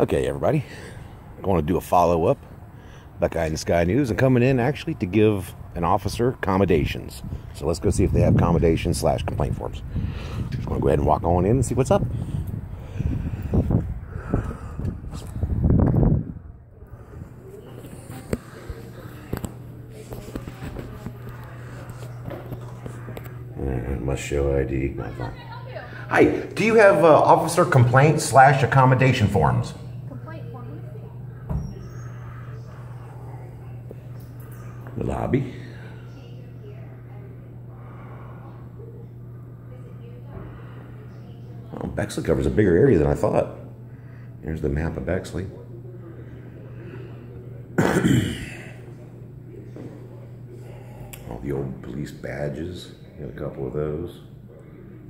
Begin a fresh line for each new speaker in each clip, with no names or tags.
Okay, everybody. I want to do a follow up. Buckeye in the Sky News and coming in actually to give an officer accommodations. So let's go see if they have accommodations slash complaint forms. Just going to go ahead and walk on in and see what's up. Must show ID. Hi, do you have uh, officer complaint slash accommodation forms? Oh, Bexley covers a bigger area than I thought. Here's the map of Bexley. All the old police badges. Got a couple of those.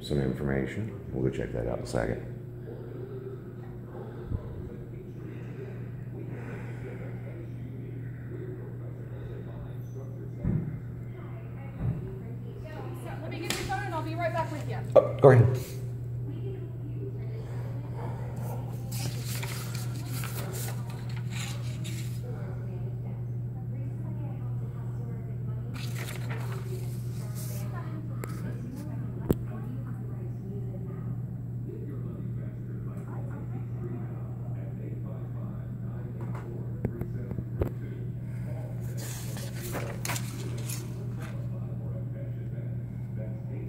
Some information. We'll go check that out in a second.
Let me get your phone and I'll be right back with you.
Oh, go ahead.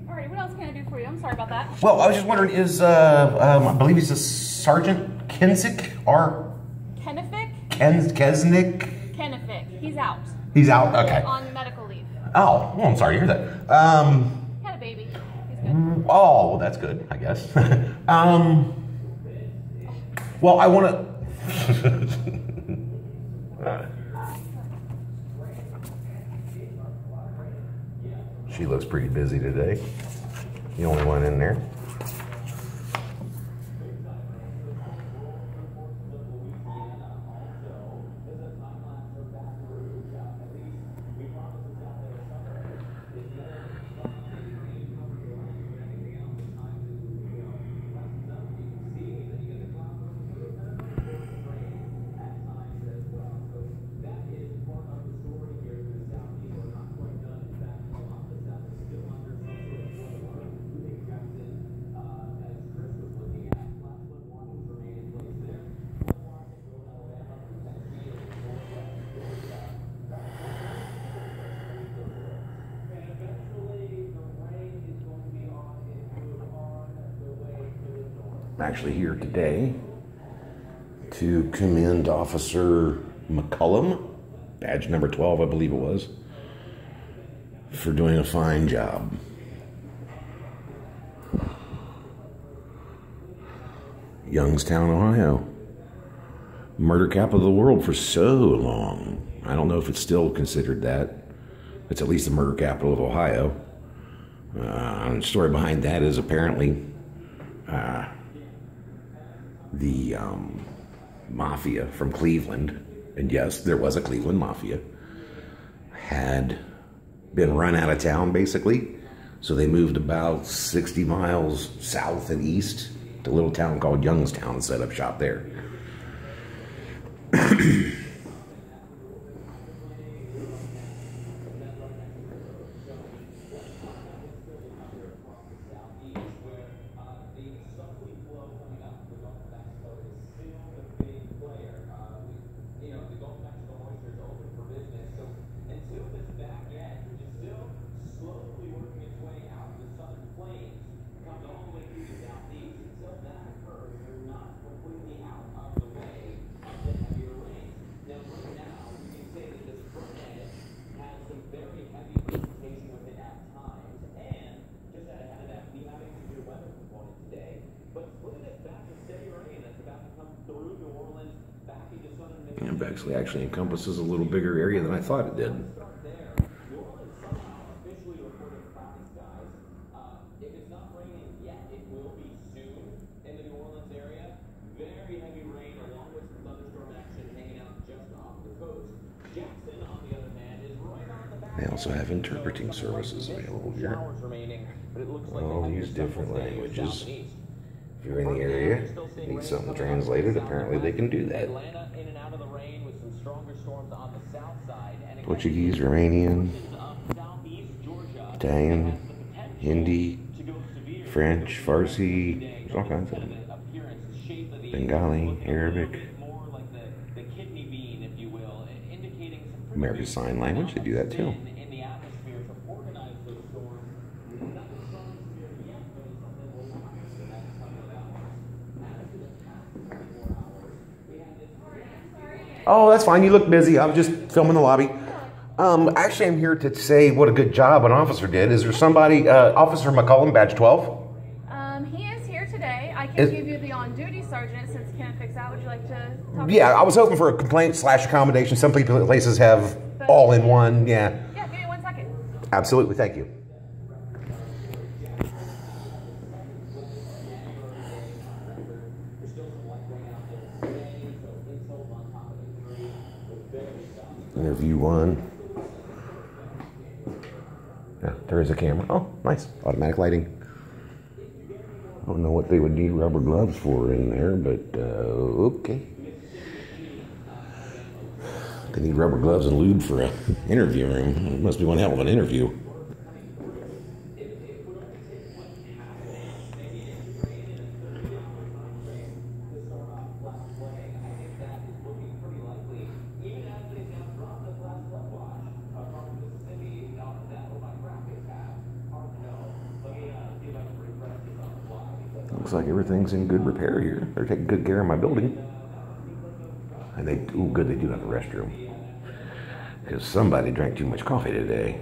Alright, what else can I do for you? I'm sorry about that.
Well, I was just wondering, is uh, um, I believe he's a Sergeant Kensick or
Kennefic?
Ken Kesnick?
Kennefic. He's out.
He's out. Okay.
On medical leave.
Oh, well, I'm sorry to hear that. Um,
Had a baby. He's good.
oh, well, that's good, I guess. um, well, I want to. she looks pretty busy today. The only one in there. Actually here today to commend Officer McCullum, badge number 12, I believe it was, for doing a fine job. Youngstown, Ohio. Murder capital of the world for so long. I don't know if it's still considered that. It's at least the murder capital of Ohio. Uh, the story behind that is apparently uh, the um, mafia from Cleveland, and yes, there was a Cleveland mafia, had been run out of town basically. So they moved about 60 miles south and east to a little town called Youngstown and set up shop there. And Bexley actually encompasses a little bigger area than I thought it did. They also have interpreting services available here.
Showers remaining, but it looks like
All these different
will stay
languages.
If you're in the area, need something translated, apparently they can do that.
Atlanta in and out of the rain with some stronger storms on the south side. And again,
Portuguese, Romanian, Italian,
has the potential
Hindi,
to go severe.
French, Farsi, there's all kinds of them.
The appearance, the shape of the
Bengali,
looking a little
Arabic.
bit More like the, the kidney bean, if you will, indicating some pretty
American Sign Language, they do that too.
in, in the atmosphere to organize those storms. Not the strong severe yet, but it's something we'll watch. So that's coming about. As in the past 24 hours, we had this
Oh, that's fine. You look busy. I was just filming the lobby. Um, actually, I'm here to say what a good job an officer did. Is there somebody, uh, Officer McCullum, badge 12?
Um, he is here today. I can
Is-
give you the on-duty sergeant since Ken fix out. Would you like to talk?
Yeah, I was hoping for a complaint slash accommodation. Some people, places have all in one. Yeah,
Yeah, give me one second.
absolutely. Thank you. Interview one. Yeah, there is a camera. Oh, nice. Automatic lighting. I don't know what they would need rubber gloves for in there, but uh, okay. They need rubber gloves and lube for an interview room. It must be one hell of an interview. Looks like everything's in good repair here. They're taking good care of my building. And they, oh, good, they do have a restroom. Because somebody drank too much coffee today.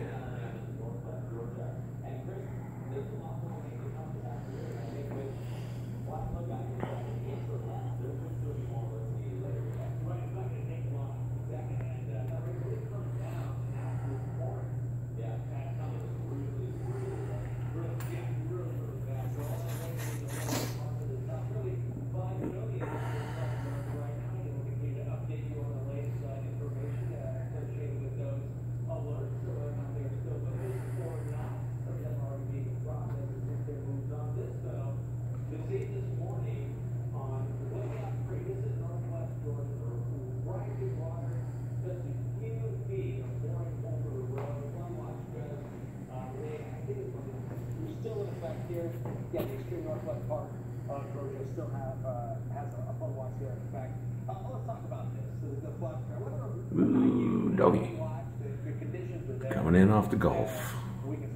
still in effect here. Yeah, the extreme northwest part of Georgia still have, uh, has a, a flood watch here in effect. Uh, let's talk about this, the, the flood. Whether
Ooh, doggy.
watch, the, the conditions are there.
Coming in off the Gulf.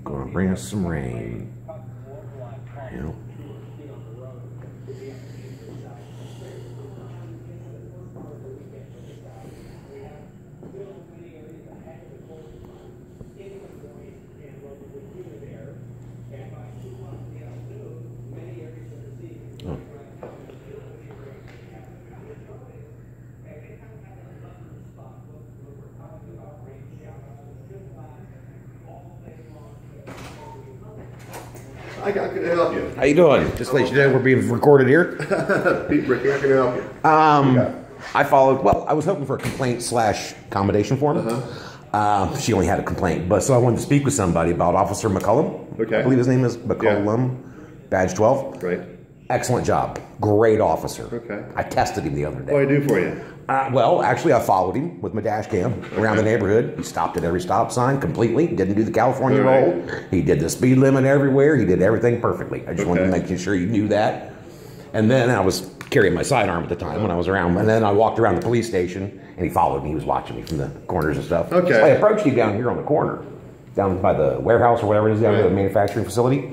Gonna bring us some rain.
cut localized problems
You know.
feet on the road. With the activities to the south.
Oh.
I can help you?
How you doing? Just to let you know we're being recorded here.
Pete Brickey, I can help you?
Um, I followed. Well, I was hoping for a complaint slash accommodation form. Uh, she only had a complaint, but so I wanted to speak with somebody about Officer McCullum.
Okay.
I believe his name is McCullum, badge twelve.
Right.
Excellent job. Great officer.
Okay.
I tested him the other day.
What do I do for you?
Uh, well, actually, I followed him with my dash cam around the neighborhood. He stopped at every stop sign completely. Didn't do the California
right.
roll. He did the speed limit everywhere. He did everything perfectly. I just wanted to
Okay.
make sure you knew that. And then I was carrying my sidearm at the time when I was around. And then I walked around the police station, and he followed me. He was watching me from the corners and stuff.
Okay.
So I approached you down here on the corner, down by the warehouse or whatever it is, down at the manufacturing facility,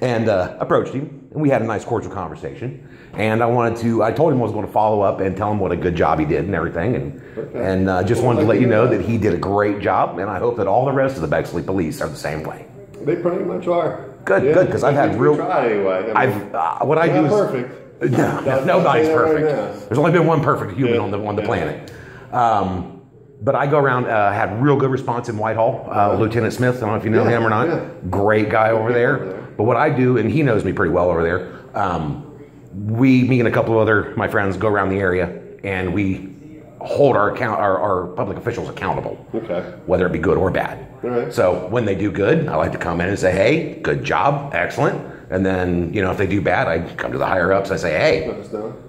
and uh, approached him. And we had a nice, cordial conversation. And I wanted to, I told him I was going to follow up and tell him what a good job he did and everything. And,
Okay.
and uh, just
Well,
wanted to let you know that he did a great job. And I hope that all the rest of the Bexley police are the same way.
They pretty much are.
Good,
Yeah,
good, 'cause I've had real-
try anyway. I mean,
I've, uh, what I do is.
perfect.
No, no, nobody's
that right
perfect. There's only been one perfect human
Yeah,
on the on the
yeah.
planet. Um, but I go around, uh, had real good response in Whitehall. Uh, Lieutenant Smith, I don't know if you know
Yeah,
him or not.
yeah.
Great guy over there.
over there.
But what I do, and he knows me pretty well over there. Um, we, me and a couple of other my friends, go around the area and we hold our account, our, our public officials accountable
Okay.
whether it be good or bad.
All right.
So when they do good, I like to come in and say, "Hey, good job, excellent." And then, you know, if they do bad, I come to the higher ups. I say, hey,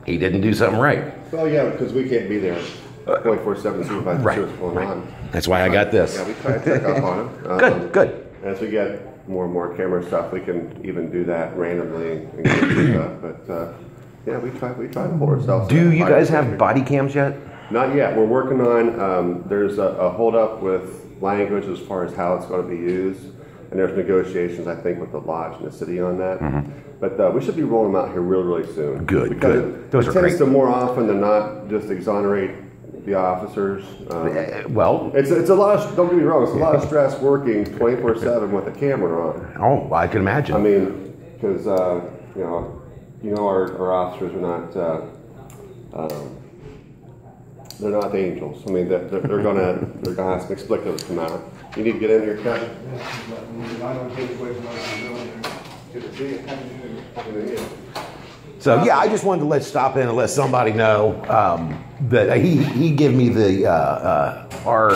he didn't do something right.
Well, yeah, because we can't be there twenty-four seven supervising
Right,
what's going
right.
on.
That's why I got this.
Yeah, we try to check up on.
Good,
Um,
good.
As we get more and more camera stuff, we can even do that randomly and stuff. But uh, yeah, we try we try to hold ourselves.
Do you guys have body cams yet?
Not yet. We're working on. Um, there's a, a hold up with language as far as how it's going to be used, and there's negotiations I think with the lodge and the city on that. But uh, we should be rolling them out here real, really soon.
Mm-hmm. Good,
because
good.
It,
Those
it
are
tends
great.
to more often than not just exonerate the officers. Um,
Uh, Well,
it's, it's a lot of, don't get me wrong, it's a lot of stress working 24 7 with a camera on.
oh, I can imagine.
I mean, because, uh, you know, you know, our, our officers are not, uh, um, they're not angels. I mean, they're, they're they're gonna, they're gonna have some expletives come out. You need to get in here, Kevin. I don't take away from what to see you.
So yeah, I just wanted to let stop in and let somebody know um, that he he gave me the uh, uh, our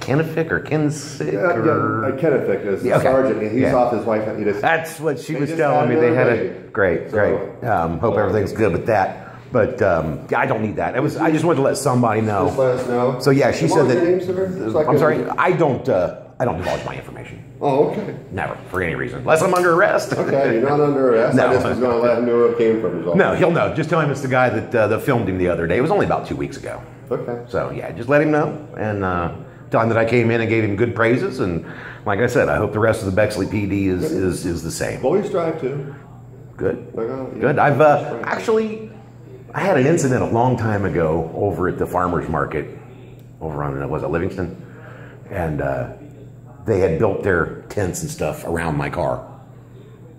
Kennefic or Kensick
Yeah,
or
yeah, Kenneth is the
Yeah, okay.
sergeant. He's
Yeah.
off his wife. He just,
that's what she
They
was
just
telling me.
had
They had
another
a great,
So-
great. Um, hope everything's good with that. But um, yeah, I don't need that. It was I just wanted to let somebody know.
just let us know.
So yeah, she
What
said
was
that.
your name, sir? So I
I'm
can-
sorry, I don't uh, I don't divulge my information.
Oh, okay.
Never for any reason, unless I'm under arrest.
Okay, you're not under arrest.
No.
I just was going to let him know where it came from.
No, he'll know. Just tell him it's the guy that uh, that filmed him the other day. It was only about two weeks ago.
Okay.
So yeah, just let him know and uh, tell him that I came in and gave him good praises. And like I said, I hope the rest of the Bexley PD is is, is the same.
Well, we strive to.
Good,
uh, yeah.
good. I've uh, actually I had an incident a long time ago over at the farmers market over on uh, was it Livingston, and uh, they had built their tents and stuff around my car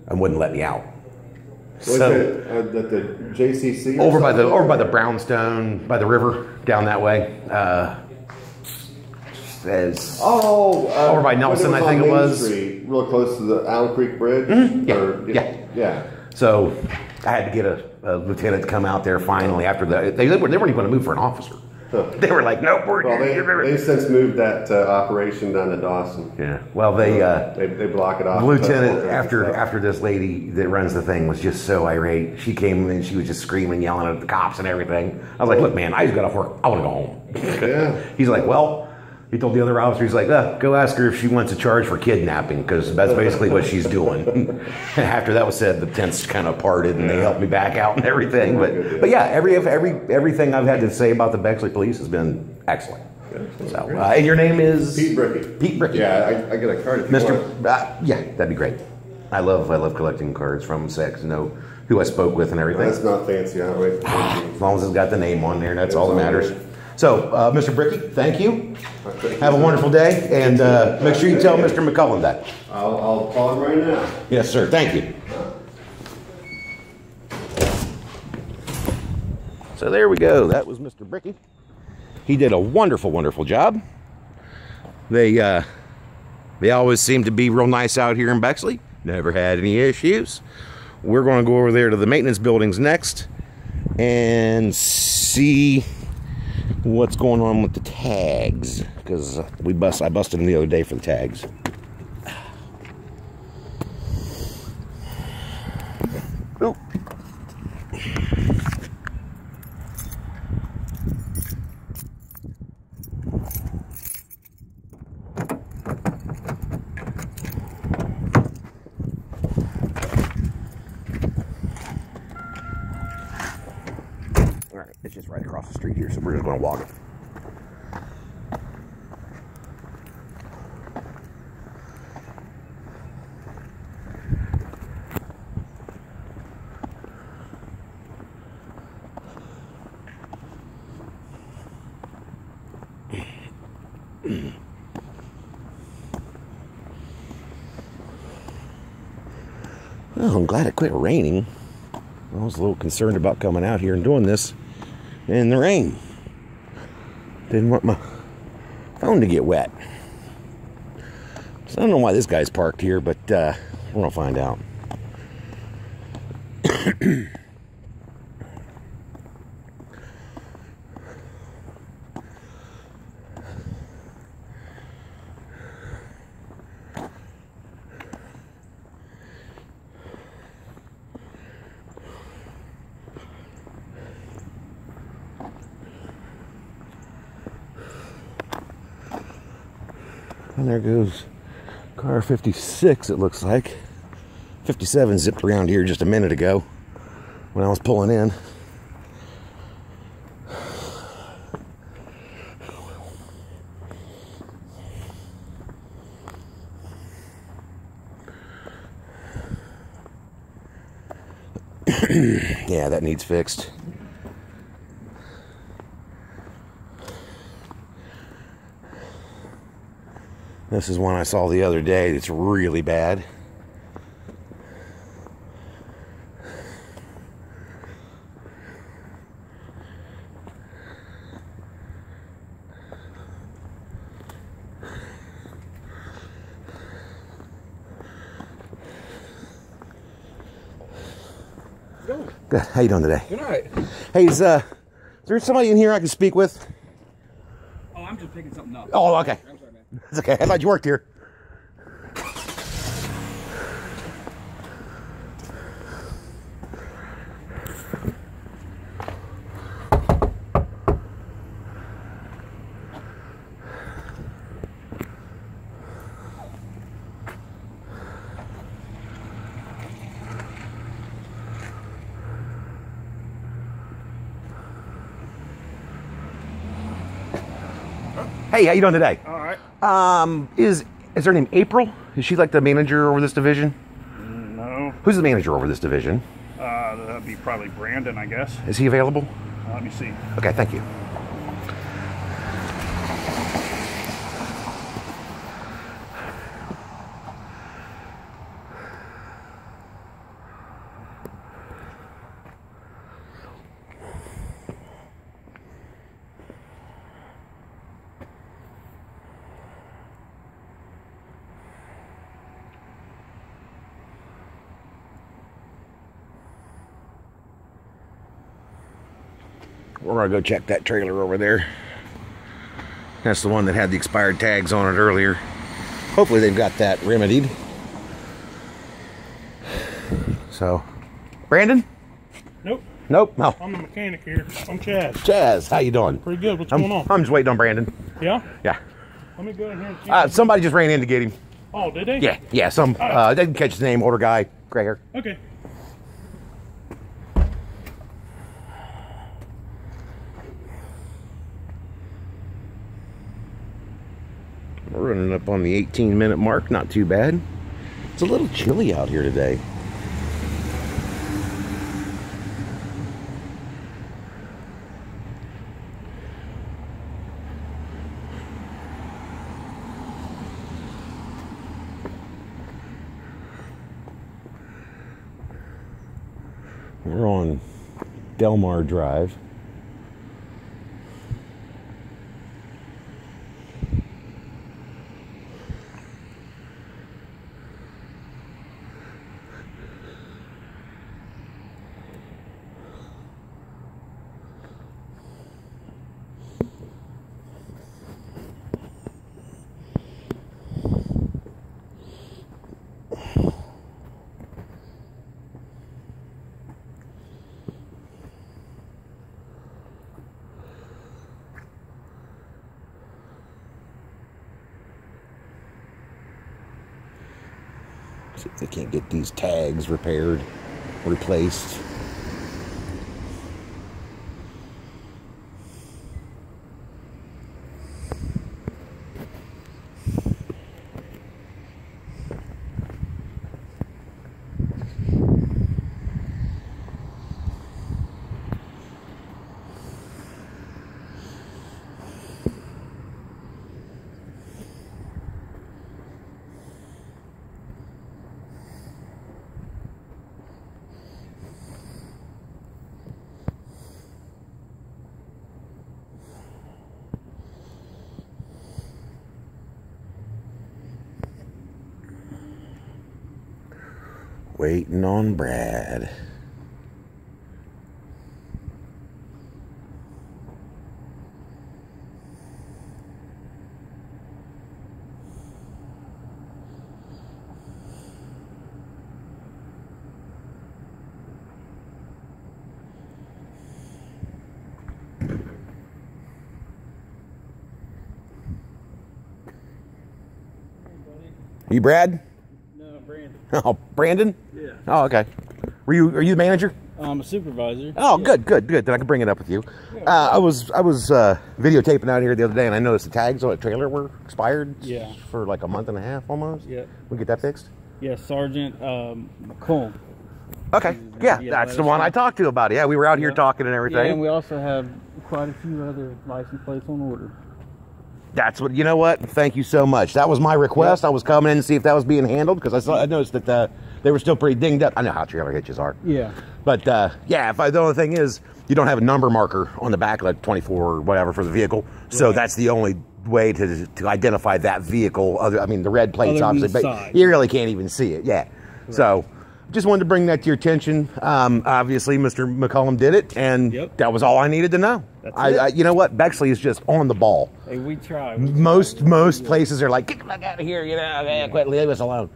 and wouldn't let me out.
Was
So
it uh, at the JCC?
over by the over by the brownstone by the river down that way. Uh, as
Oh, uh,
Over by Nelson, I think it was.
Street, real close to the Alum Creek Bridge.
yeah,
Or-
yeah.
yeah.
So I had to get a, a lieutenant to come out there finally after the they, they, were, they weren't even going to move for an officer. They were like, nope, we're
Well, they they since moved that uh, operation down to Dawson.
yeah. Well, they uh,
They, they block it off.
lieutenant after after this lady that runs the thing was just so irate. She came in and she was just screaming, yelling at the cops and everything. I was like, look, man, I just got off work. I want to go home.
Yeah.
He's like, well. He told the other officer, he's like, uh, go ask her if she wants a charge for kidnapping, because that's basically what she's doing. After that was said, the tents kind of parted and they helped me back out and everything. But, but yeah, every, every, everything I've had to say about the Bexley police has been excellent. So, uh, and your name is?
Pete Brickey.
Pete Brickey.
Yeah, I, I get a card if you want.
Mr. Uh, yeah, that'd be great. I love, I love collecting cards from sex, know who I spoke with and everything.
That's not fancy, huh? Wait.
As long as it's got the name on there, that's
It's
all that matters.
there.
So, uh, Mr. Brickey, thank you. Have a wonderful day, and uh, make sure you tell Mr. McCullen that.
I'll, I'll call him right now.
Yes, sir. Thank you. So there we go. That was Mr. Brickey. He did a wonderful, wonderful job. They uh, they always seem to be real nice out here in Bexley. Never had any issues. We're going to go over there to the maintenance buildings next and see what's going on with the tags because we bust I busted them the other day for the tags. Oh. All right, it's just right across the street here, so we're just going to walk it. I'm glad it quit raining. I was a little concerned about coming out here and doing this in the rain. Didn't want my phone to get wet. So I don't know why this guy's parked here, but uh, we're gonna find out. And there goes car 56, it looks like. 57 zipped around here just a minute ago when I was pulling in. yeah, that needs fixed. This is one I saw the other day. It's really bad. Good. How you doing today?
Good night.
Hey, is, uh, is there somebody in here I can speak with?
Oh, I'm just picking something up.
Oh, okay. It's okay. I thought you worked here. Hey, how you doing today? Um, is is her name April? Is she like the manager over this division?
No,
Who's the manager over this division?
uh, that'd be probably Brandon, I guess.
Is he available?
Uh, let me see.
Okay, thank you. We're gonna go check that trailer over there. That's the one that had the expired tags on it earlier. Hopefully they've got that remedied. So, Brandon?
Nope,
Nope. No.
I'm the mechanic here. I'm Chaz.
Chaz, how you doing?
Pretty good. What's
I'm,
going on?
I'm just waiting on Brandon.
yeah?
Yeah.
Let me go in here and see.
Uh, somebody just ran in to get him.
oh, did they?
Yeah, yeah. Some uh, didn't catch his name. Older guy, gray hair.
Okay.
Running up on the 18 minute mark. Not too bad. It's a little chilly out here today. We're on Delmar Drive. If they can't get these tags repaired, replaced. waiting on Brad. You Brad?
No, Brandon.
Oh, Brandon?
Yeah.
Oh, okay. Were you are you the manager?
I'm a supervisor.
Oh, good, good, good. Then I can bring it up with you. Uh, I was I was uh, videotaping out here the other day, and I noticed the tags on the trailer were expired.
Yeah.
For like a month and a half almost.
Yeah.
We get that fixed.
Yeah, Sergeant um, McComb.
Okay. Yeah,
Yeah,
that's the one. I talked to about it. Yeah, we were out here talking and
Yeah,
everything.
and we also have quite a few other license plates on order.
That's what you know. What? Thank you so much. That was my request. I was coming in to see if that was being handled because I saw I noticed that uh, they were still pretty dinged up. I know how trailer hitches are.
Yeah.
But uh, yeah, if I, the only thing is you don't have a number marker on the back, like 24 or whatever for the vehicle. So
Right.
that's the only way to to identify that vehicle. Other, I mean, the red plates
Other
obviously, but you really can't even see it. Yeah. So just wanted to bring that to your attention. Um, obviously, Mr. McCollum did it, and
Yep.
that was all I needed to know. I. I, you know what? Bexley is just on the ball
Hey, we try. We
most most places are like, get the fuck out of here, you know, yeah, quit, leave us alone.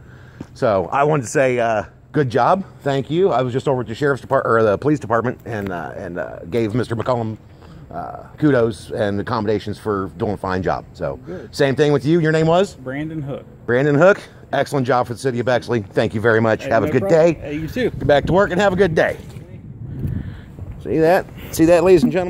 So I wanted to say, uh, good job, thank you. I was just over at the sheriff's department or the police department and uh, and uh, gave Mr. McCollum uh, kudos and accommodations for doing a fine job. So same thing with you. Your name was
Brandon Hook.
Brandon Hook. Excellent job for the city of Bexley. Thank you very much.
Hey,
have a good
problem.
day.
Hey, you too.
Get back to work and have a good day. See that? See that, ladies and gentlemen.